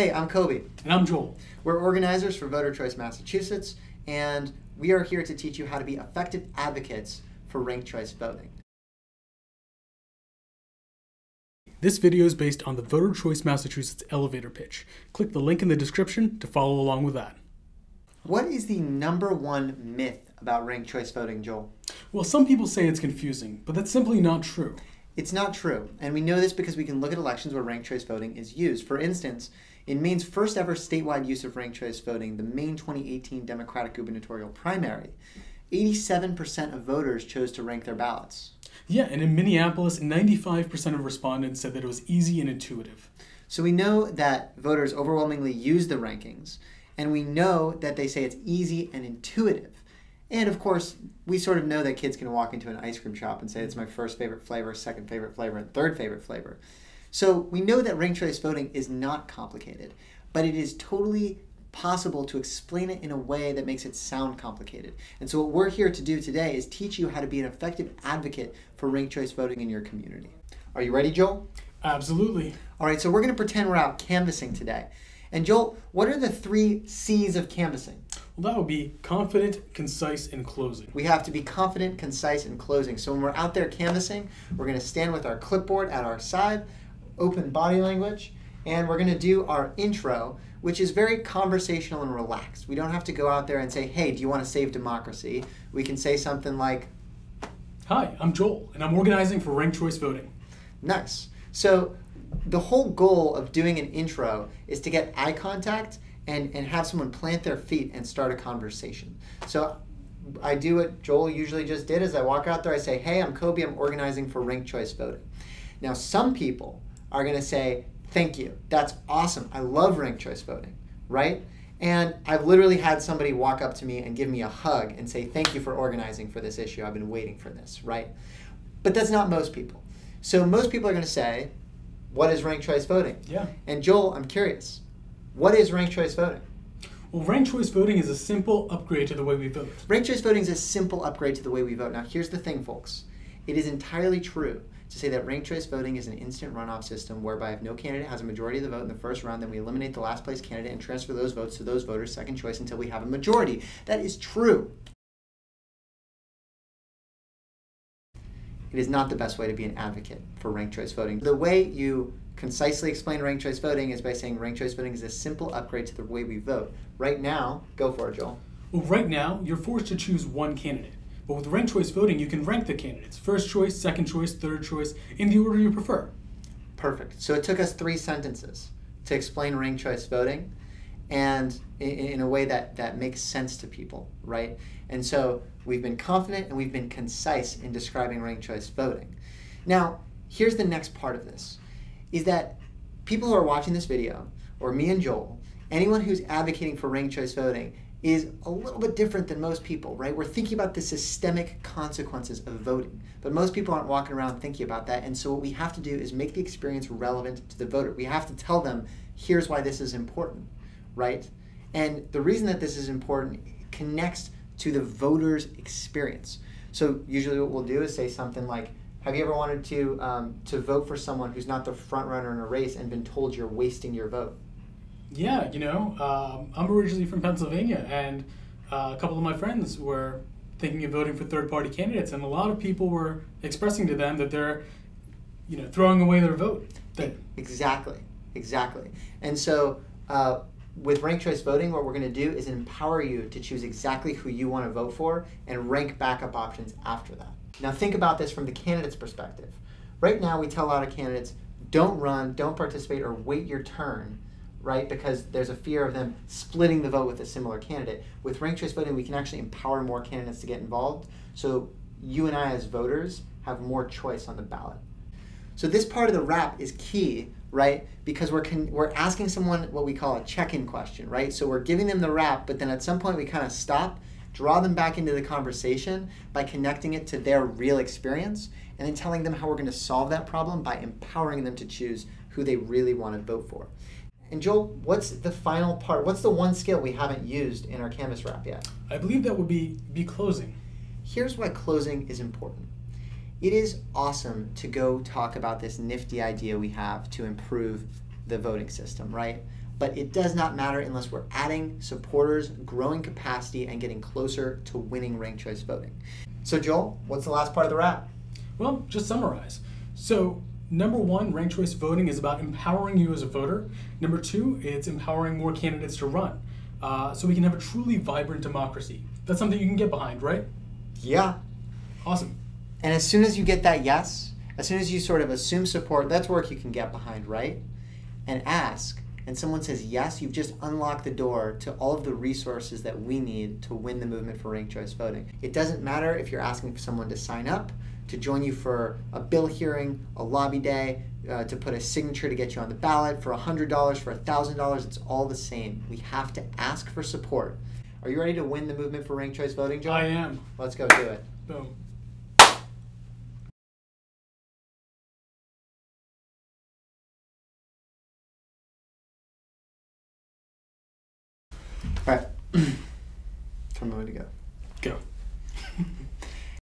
Hey, I'm Kobe. And I'm Joel. We're organizers for Voter Choice Massachusetts, and we are here to teach you how to be effective advocates for ranked choice voting. This video is based on the Voter Choice Massachusetts elevator pitch. Click the link in the description to follow along with that. What is the number one myth about ranked choice voting, Joel? Well, some people say it's confusing, but that's simply not true. It's not true, and we know this because we can look at elections where ranked choice voting is used. For instance, in Maine's first ever statewide use of ranked choice voting, the Maine 2018 Democratic gubernatorial primary, 87% of voters chose to rank their ballots. Yeah, and in Minneapolis, 95% of respondents said that it was easy and intuitive. So we know that voters overwhelmingly use the rankings, and we know that they say it's easy and intuitive. And of course, we sort of know that kids can walk into an ice cream shop and say it's my first favorite flavor, second favorite flavor, and third favorite flavor. So we know that ranked choice voting is not complicated, but it is totally possible to explain it in a way that makes it sound complicated. And so what we're here to do today is teach you how to be an effective advocate for ranked choice voting in your community. Are you ready, Joel? Absolutely. All right, so we're going to pretend we're out canvassing today. And Joel, what are the three C's of canvassing? Well, that would be confident, concise, and closing. We have to be confident, concise, and closing. So when we're out there canvassing, we're going to stand with our clipboard at our side, open body language, and we're going to do our intro, which is very conversational and relaxed. We don't have to go out there and say, hey, do you want to save democracy? We can say something like, Hi, I'm Joel, and I'm organizing for ranked choice voting. nice. So the whole goal of doing an intro is to get eye contact and, and have someone plant their feet and start a conversation. So I do what Joel usually just did is I walk out there, I say, hey, I'm Kobe, I'm organizing for ranked choice voting. Now some people are gonna say, thank you, that's awesome, I love ranked choice voting, right? And I've literally had somebody walk up to me and give me a hug and say, thank you for organizing for this issue, I've been waiting for this, right? But that's not most people. So most people are gonna say, what is ranked choice voting? Yeah. And Joel, I'm curious, what is ranked choice voting? Well, ranked choice voting is a simple upgrade to the way we vote. Ranked choice voting is a simple upgrade to the way we vote. Now, here's the thing, folks. It is entirely true to say that ranked choice voting is an instant runoff system whereby if no candidate has a majority of the vote in the first round, then we eliminate the last place candidate and transfer those votes to those voters' second choice until we have a majority. That is true. It is not the best way to be an advocate for ranked choice voting. The way you concisely explain ranked choice voting is by saying ranked choice voting is a simple upgrade to the way we vote. Right now, go for it, Joel. Well, right now, you're forced to choose one candidate. But with ranked choice voting, you can rank the candidates first choice, second choice, third choice, in the order you prefer. Perfect. So it took us three sentences to explain ranked choice voting and in, a way that, that makes sense to people, right? And so we've been confident and we've been concise in describing ranked choice voting. Now, here's the next part of this is that people who are watching this video, or me and Joel, anyone who's advocating for ranked choice voting is a little bit different than most people, right? We're thinking about the systemic consequences of voting, but most people aren't walking around thinking about that. And so what we have to do is make the experience relevant to the voter. We have to tell them, here's why this is important, right? And the reason that this is important connects to the voter's experience. So usually what we'll do is say something like, have you ever wanted to um, to vote for someone who's not the front runner in a race and been told you're wasting your vote? Yeah, you know, um, I'm originally from Pennsylvania, and uh, a couple of my friends were thinking of voting for third party candidates, and a lot of people were expressing to them that they're, you know, throwing away their vote. That exactly, exactly. And so, uh, with ranked choice voting, what we're going to do is empower you to choose exactly who you want to vote for and rank backup options after that. Now, think about this from the candidate's perspective. Right now, we tell a lot of candidates don't run, don't participate, or wait your turn right? Because there's a fear of them splitting the vote with a similar candidate. With ranked choice voting, we can actually empower more candidates to get involved. So you and I, as voters, have more choice on the ballot. So this part of the rap is key, right? Because we're we're asking someone what we call a check-in question, right? So we're giving them the rap, but then at some point we kind of stop, draw them back into the conversation by connecting it to their real experience, and then telling them how we're going to solve that problem by empowering them to choose who they really want to vote for. And Joel, what's the final part? What's the one skill we haven't used in our canvass rap yet? I believe that would be be closing. Here's why closing is important. It is awesome to go talk about this nifty idea we have to improve the voting system, right? but it does not matter unless we're adding supporters, growing capacity, and getting closer to winning ranked choice voting. So, Joel, what's the last part of the rap? Well, just summarize. So, number one, ranked choice voting is about empowering you as a voter. Number two, it's empowering more candidates to run. Uh, so we can have a truly vibrant democracy. That's something you can get behind, right? Yeah. Awesome. And as soon as you get that yes, as soon as you sort of assume support, that's work you can get behind, right? And ask, and someone says yes, you've just unlocked the door to all of the resources that we need to win the movement for ranked choice voting. It doesn't matter if you're asking for someone to sign up, to join you for a bill hearing, a lobby day, uh, to put a signature to get you on the ballot, for $100, for $1,000, it's all the same. We have to ask for support. Are you ready to win the movement for ranked choice voting, Joel? I am. Let's go do it. Boom. All right. Tell me to go. Go.